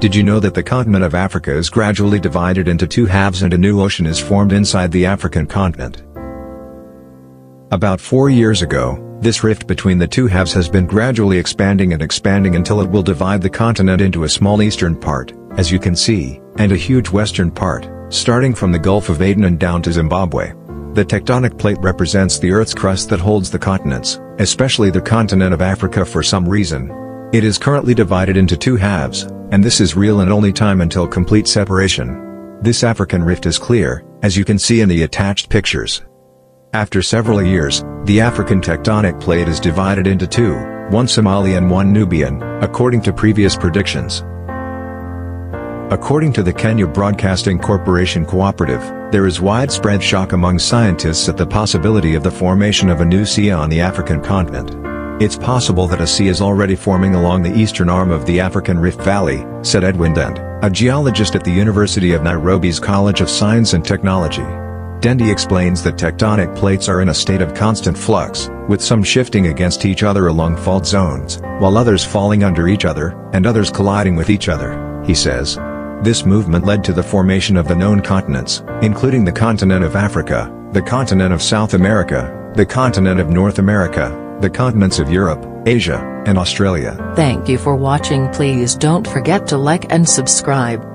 Did you know that the continent of Africa is gradually divided into two halves and a new ocean is formed inside the African continent? About four years ago, this rift between the two halves has been gradually expanding and expanding until it will divide the continent into a small eastern part, as you can see, and a huge western part, starting from the Gulf of Aden and down to Zimbabwe. The tectonic plate represents the Earth's crust that holds the continents, especially the continent of Africa for some reason. It is currently divided into two halves, and this is real and only time until complete separation. This African rift is clear, as you can see in the attached pictures. After several years, the African tectonic plate is divided into two, one Somali and one Nubian, according to previous predictions. According to the Kenya Broadcasting Corporation Cooperative, there is widespread shock among scientists at the possibility of the formation of a new sea on the African continent. It's possible that a sea is already forming along the eastern arm of the African Rift Valley, said Edwin Dent, a geologist at the University of Nairobi's College of Science and Technology. Dindi explains that tectonic plates are in a state of constant flux, with some shifting against each other along fault zones, while others falling under each other, and others colliding with each other, he says. This movement led to the formation of the known continents, including the continent of Africa, the continent of South America, the continent of North America, the continents of Europe, Asia, and Australia. Thank you for watching please don't forget to like and subscribe.